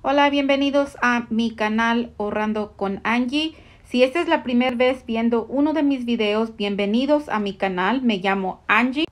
Hola, bienvenidos a mi canal Ahorrando con Angie. Si esta es la primera vez viendo uno de mis videos, bienvenidos a mi canal. Me llamo Angie.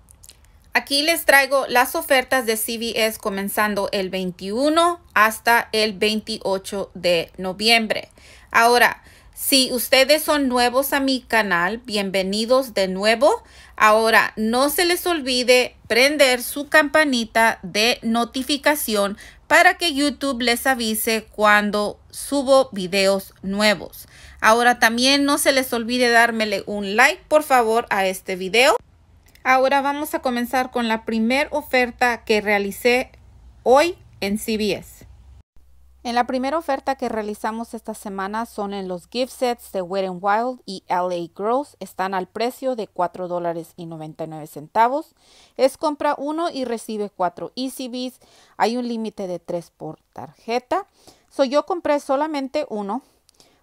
Aquí les traigo las ofertas de CVS comenzando el 21 hasta el 28 de noviembre. Ahora, si ustedes son nuevos a mi canal, bienvenidos de nuevo. Ahora, no se les olvide prender su campanita de notificación para que YouTube les avise cuando subo videos nuevos. Ahora también no se les olvide dármele un like por favor a este video. Ahora vamos a comenzar con la primera oferta que realicé hoy en CBS. En la primera oferta que realizamos esta semana son en los gift sets de Wet n Wild y LA Girls. Están al precio de $4 dólares y 99 centavos. Es compra uno y recibe cuatro ECBs. Hay un límite de tres por tarjeta. So, yo compré solamente uno.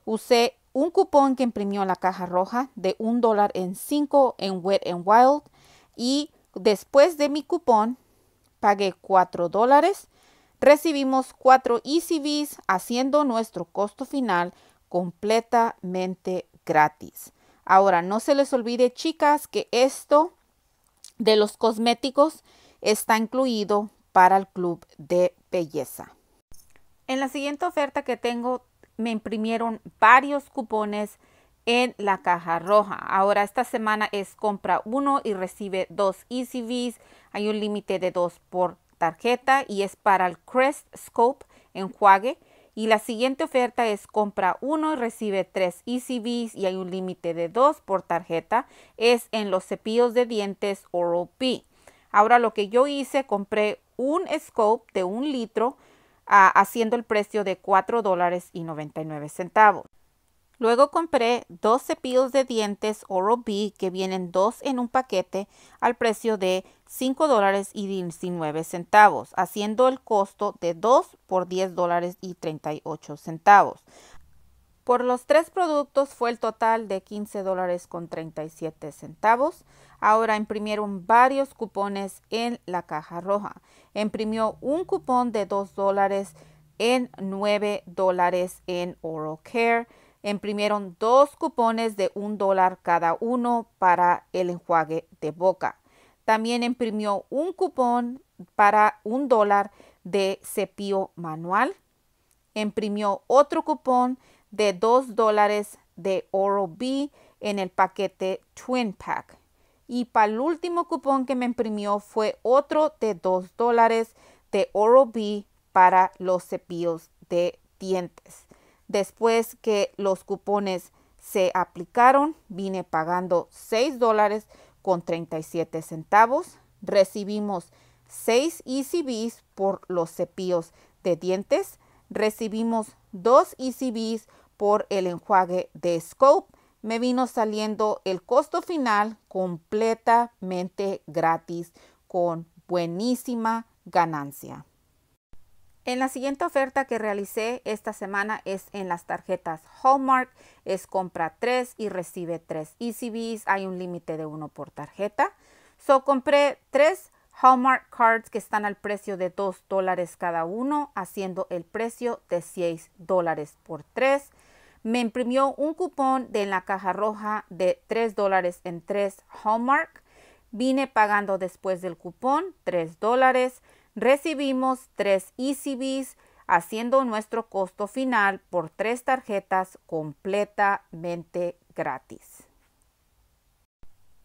Usé un cupón que imprimió la caja roja de un dólar en 5 en Wet n Wild. Y después de mi cupón, pagué 4 dólares recibimos cuatro ECVs haciendo nuestro costo final completamente gratis. Ahora, no se les olvide, chicas, que esto de los cosméticos está incluido para el club de belleza. En la siguiente oferta que tengo, me imprimieron varios cupones en la caja roja. Ahora, esta semana es compra uno y recibe dos ECVs. Hay un límite de dos por tarjeta y es para el Crest Scope enjuague. Y la siguiente oferta es compra uno y recibe tres ECVs y hay un límite de dos por tarjeta. Es en los cepillos de dientes Oral-B. Ahora lo que yo hice, compré un scope de un litro ah, haciendo el precio de 4 dólares y 99 centavos. Luego compré dos cepillos de dientes Oral-B que vienen dos en un paquete al precio de 5 dólares y 19 centavos, haciendo el costo de 2 por 10 dólares y 38 centavos. Por los tres productos fue el total de 15 dólares con 37 centavos. Ahora imprimieron varios cupones en la caja roja. Imprimió un cupón de 2 dólares en 9 dólares en Oral Care imprimieron dos cupones de un dólar cada uno para el enjuague de boca. También imprimió un cupón para un dólar de cepillo manual. Imprimió otro cupón de dos dólares de Oral-B en el paquete Twin Pack. Y para el último cupón que me imprimió fue otro de dos dólares de Oral-B para los cepillos de dientes. Después que los cupones se aplicaron, vine pagando 6 dólares con 37 centavos. Recibimos 6 ECBs por los cepillos de dientes. Recibimos 2 ECBs por el enjuague de Scope. Me vino saliendo el costo final completamente gratis con buenísima ganancia. En la siguiente oferta que realicé esta semana es en las tarjetas Hallmark. Es compra 3 y recibe 3 ECBs. Hay un límite de uno por tarjeta. So compré 3 Hallmark cards que están al precio de 2 dólares cada uno, haciendo el precio de 6 dólares por 3. Me imprimió un cupón de la caja roja de 3 dólares en 3 Hallmark. Vine pagando después del cupón 3 dólares recibimos tres ECBs haciendo nuestro costo final por tres tarjetas completamente gratis.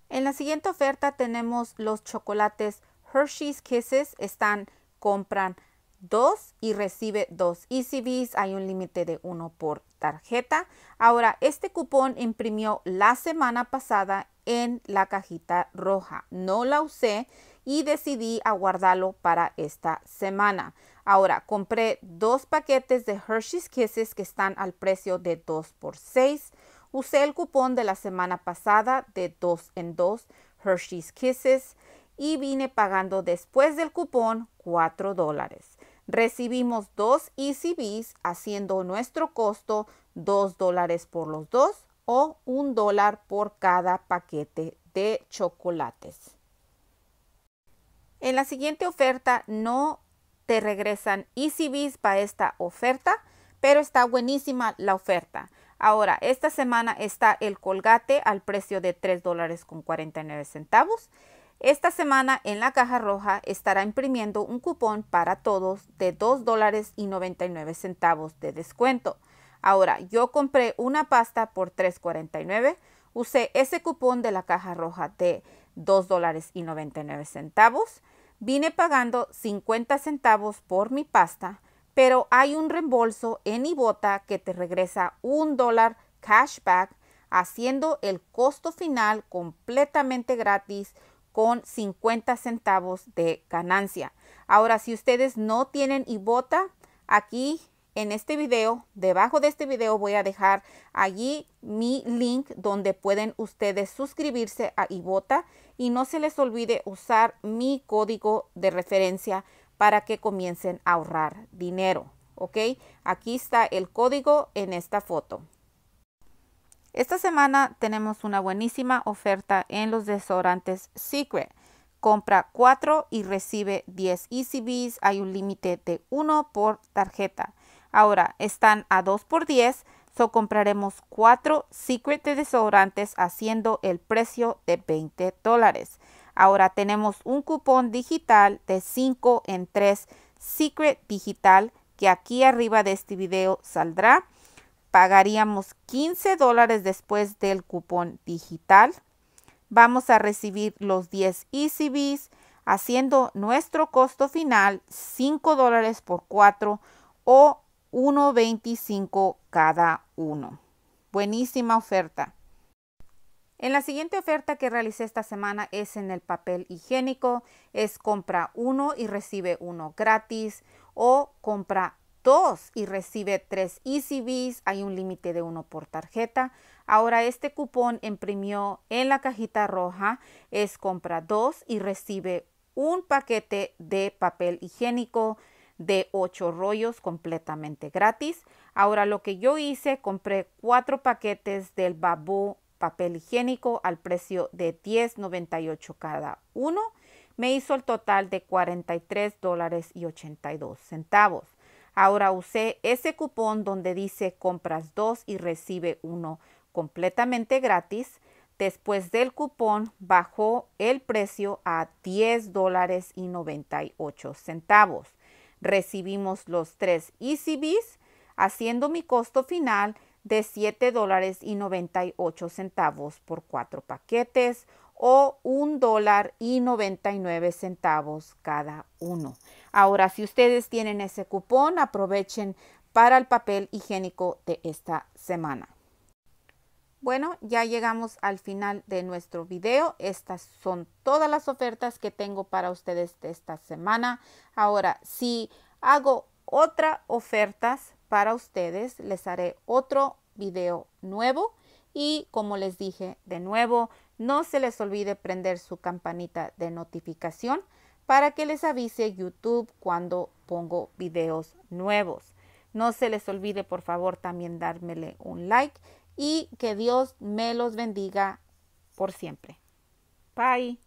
En la siguiente oferta tenemos los chocolates Hershey's Kisses. Están, compran dos y recibe dos ECBs. Hay un límite de uno por tarjeta. Ahora, este cupón imprimió la semana pasada en la cajita roja. No la usé y decidí aguardarlo para esta semana. Ahora, compré dos paquetes de Hershey's Kisses que están al precio de 2 por 6. Usé el cupón de la semana pasada de 2 en 2 Hershey's Kisses y vine pagando después del cupón 4 dólares. Recibimos dos ECBs haciendo nuestro costo 2 dólares por los dos o un dólar por cada paquete de chocolates. En la siguiente oferta no te regresan ECBs para esta oferta, pero está buenísima la oferta. Ahora, esta semana está el colgate al precio de 3 dólares con 49 centavos. Esta semana en la caja roja estará imprimiendo un cupón para todos de 2 dólares y 99 centavos de descuento. Ahora, yo compré una pasta por 3.49. Usé ese cupón de la caja roja de 2 dólares y 99 centavos. Vine pagando 50 centavos por mi pasta pero hay un reembolso en Ibota que te regresa un dólar cashback haciendo el costo final completamente gratis con 50 centavos de ganancia. Ahora, si ustedes no tienen Ibota, aquí en este video, debajo de este video voy a dejar allí mi link donde pueden ustedes suscribirse a Ibota y no se les olvide usar mi código de referencia para que comiencen a ahorrar dinero. ¿Ok? Aquí está el código en esta foto. Esta semana tenemos una buenísima oferta en los desodorantes Secret. Compra 4 y recibe 10 ECBs. Hay un límite de 1 por tarjeta. Ahora están a 2 por 10. So compraremos 4 Secret de desodorantes haciendo el precio de 20 dólares. Ahora tenemos un cupón digital de 5 en 3 Secret Digital que aquí arriba de este video saldrá. Pagaríamos 15 dólares después del cupón digital. Vamos a recibir los 10 ECBs haciendo nuestro costo final 5 dólares por 4 o 1.25 cada uno. Buenísima oferta. En la siguiente oferta que realicé esta semana es en el papel higiénico. Es compra uno y recibe uno gratis o compra dos y recibe tres ECBs. Hay un límite de uno por tarjeta. Ahora este cupón imprimió en la cajita roja. Es compra dos y recibe un paquete de papel higiénico de ocho rollos completamente gratis. Ahora lo que yo hice, compré cuatro paquetes del Babu papel higiénico al precio de $10.98 cada uno. Me hizo el total de 43 dólares y 82 centavos. Ahora usé ese cupón donde dice compras dos y recibe uno completamente gratis. Después del cupón bajó el precio a 10 dólares y 98 centavos. Recibimos los tres ECBs haciendo mi costo final de 7 dólares y 98 centavos por cuatro paquetes o un dólar y 99 centavos cada uno. Ahora, si ustedes tienen ese cupón, aprovechen para el papel higiénico de esta semana. Bueno, ya llegamos al final de nuestro video. Estas son todas las ofertas que tengo para ustedes de esta semana. Ahora, si hago otra ofertas para ustedes. Les haré otro video nuevo y como les dije de nuevo, no se les olvide prender su campanita de notificación para que les avise YouTube cuando pongo videos nuevos. No se les olvide por favor también dármele un like y que Dios me los bendiga por siempre. Bye.